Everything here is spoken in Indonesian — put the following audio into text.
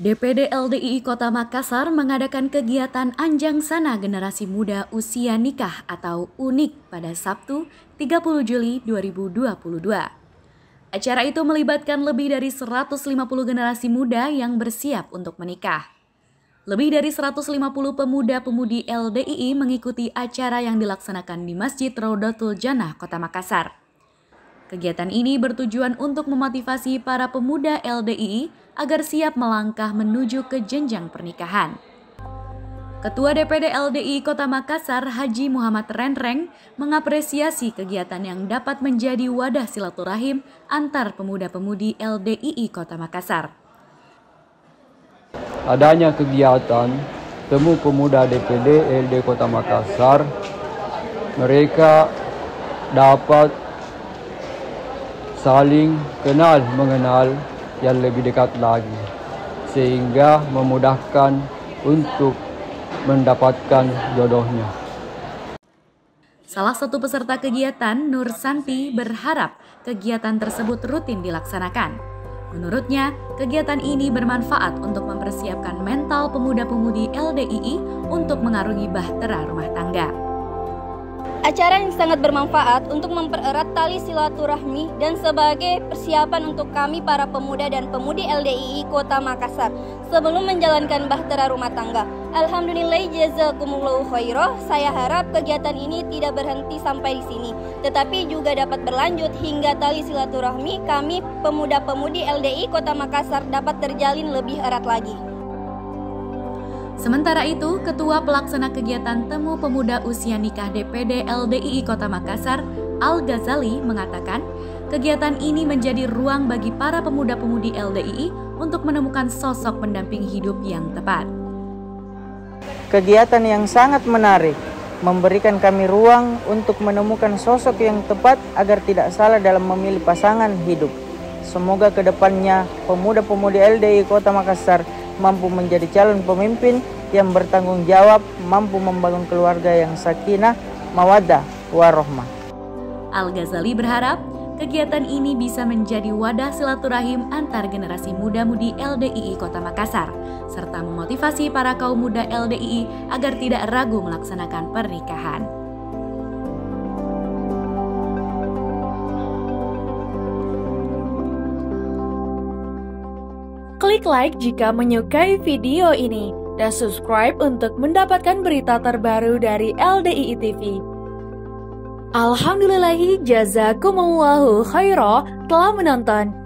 DPD LDII Kota Makassar mengadakan kegiatan Anjang Sana Generasi Muda Usia Nikah atau UNIK pada Sabtu 30 Juli 2022. Acara itu melibatkan lebih dari 150 generasi muda yang bersiap untuk menikah. Lebih dari 150 pemuda-pemudi LDII mengikuti acara yang dilaksanakan di Masjid Raudatul Jannah, Kota Makassar. Kegiatan ini bertujuan untuk memotivasi para pemuda LDII agar siap melangkah menuju ke jenjang pernikahan. Ketua DPD LDI Kota Makassar Haji Muhammad Renreng mengapresiasi kegiatan yang dapat menjadi wadah silaturahim antar pemuda-pemudi LDII Kota Makassar. Adanya kegiatan temu pemuda DPD LD Kota Makassar, mereka dapat saling kenal mengenal yang lebih dekat lagi sehingga memudahkan untuk mendapatkan jodohnya. Salah satu peserta kegiatan, Nur Santi, berharap kegiatan tersebut rutin dilaksanakan. Menurutnya, kegiatan ini bermanfaat untuk mempersiapkan mental pemuda-pemudi LDII untuk mengarungi bahtera rumah tangga. Acara yang sangat bermanfaat untuk mempererat tali silaturahmi dan sebagai persiapan untuk kami para pemuda dan pemudi LDII Kota Makassar sebelum menjalankan bahtera rumah tangga. Alhamdulillah jazakumullahu khairah. Saya harap kegiatan ini tidak berhenti sampai di sini, tetapi juga dapat berlanjut hingga tali silaturahmi kami pemuda-pemudi LDI Kota Makassar dapat terjalin lebih erat lagi. Sementara itu, Ketua Pelaksana Kegiatan Temu Pemuda Usia Nikah DPD LDII Kota Makassar, Al Ghazali, mengatakan kegiatan ini menjadi ruang bagi para pemuda-pemudi LDII untuk menemukan sosok pendamping hidup yang tepat. Kegiatan yang sangat menarik, memberikan kami ruang untuk menemukan sosok yang tepat agar tidak salah dalam memilih pasangan hidup. Semoga ke depannya pemuda-pemudi LDI Kota Makassar mampu menjadi calon pemimpin yang bertanggung jawab, mampu membangun keluarga yang sakinah, mawadah, warohmah. Al-Ghazali berharap kegiatan ini bisa menjadi wadah silaturahim antar generasi muda-mudi LDII Kota Makassar, serta memotivasi para kaum muda LDII agar tidak ragu melaksanakan pernikahan. Klik like jika menyukai video ini dan subscribe untuk mendapatkan berita terbaru dari LDII TV. Alhamdulillahi jazakumullahu khairah telah menonton.